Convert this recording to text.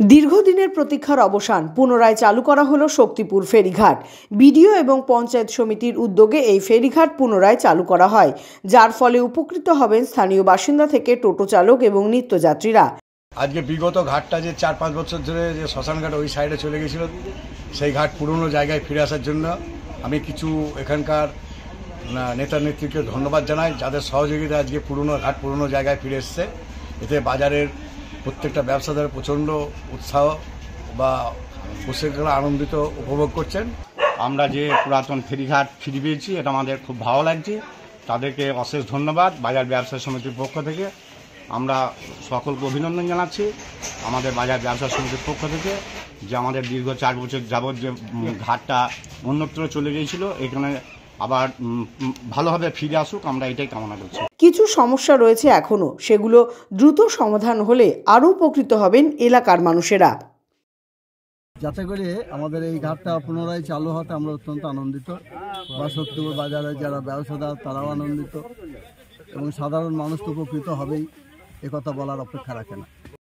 দীর্ঘদিনের প্রতীক্ষার অবসান পুনরায় চালু করা হলো শক্তিপুর ফেরিঘাট। বিডিও এবং পঞ্চায়েত সমিতির উদ্যোগে এই ফেরিঘাট পুনরায় চালু করা হয়, যার ফলে উপকৃত হবেন স্থানীয় বাসিন্দা থেকে টোটো চালক এবং নিত্যযাত্রীরা। আজকে বিগত ঘাটটা যে চার পাঁচ বছর ধরে যে শ্মশানঘাট ওই সাইডে চলে গেছিল, সেই ঘাট পুরনো জায়গায় ফিরে আসার জন্য আমি কিছু এখানকার নেতা নেত্রীকে ধন্যবাদ জানাই, যাদের সহযোগিতা আজকে পুরনো ঘাট পুরনো জায়গায় ফিরে এসছে। এতে বাজারের প্রত্যেকটা ব্যবসাদার প্রচণ্ড উৎসাহ বা উৎসাহগুলো আনন্দিত উপভোগ করছেন। আমরা যে পুরাতন ফেরিঘাট ফিরে পেয়েছি, এটা আমাদের খুব ভালো লাগছে। তাদেরকে অশেষ ধন্যবাদ বাজার ব্যবসা সমিতির পক্ষ থেকে। আমরা সকলকে অভিনন্দন জানাচ্ছি আমাদের বাজার ব্যবসা সমিতির পক্ষ থেকে যে আমাদের দীর্ঘ চার বছর যাবৎ যে ঘাটটা অন্যত্র চলে গিয়েছিল, এখানে আবার ভালোভাবে ফিরে আসুক, আমরা এটাই কামনা করছি। কিছু সমস্যা রয়েছে এখনও সেগুলো দ্রুত সমাধান হলে আরও উপকৃত হবেন এলাকার মানুষেরা। যাতে করে আমাদের এই ঘাটটা পুনরায় চালু হতে আমরা অত্যন্ত আনন্দিত। বা সত্যপুর বাজারে যারা ব্যবসাদার, তারাও আনন্দিত এবং সাধারণ মানুষ তো উপকৃত হবেই। একথা বলার অপেক্ষা রাখে না।